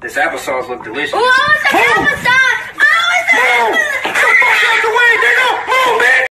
This applesauce looks delicious. Ooh!